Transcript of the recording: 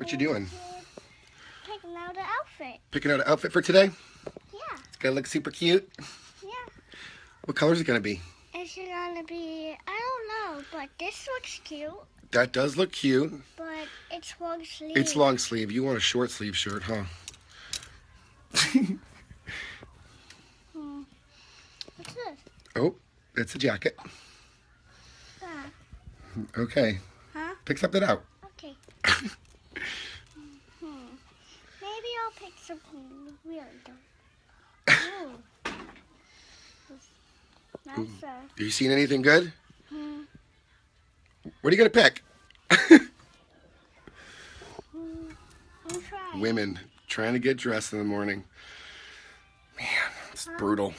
What you doing? Picking out an outfit. Picking out an outfit for today? Yeah, It's gonna look super cute. yeah. What color is it gonna be? It's gonna be, I don't know, but this looks cute. That does look cute. But it's long sleeve. It's long sleeve. You want a short sleeve shirt, huh? Hmm. What's this? oh, it's a jacket. Ah, Okay. huh? Pick something out. Okay. pick something weird. Ooh. That's uh, you seen anything good? hmm. What are you gonna pick? Hmm. Women trying to get dressed in the morning. Man, it's brutal.